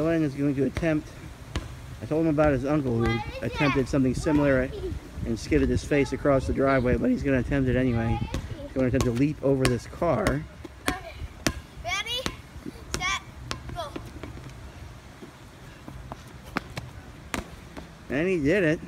Dylan is going to attempt. I told him about his uncle who attempted something similar and skidded his face across the driveway, but he's going to attempt it anyway. He's going to attempt to leap over this car. And he did it.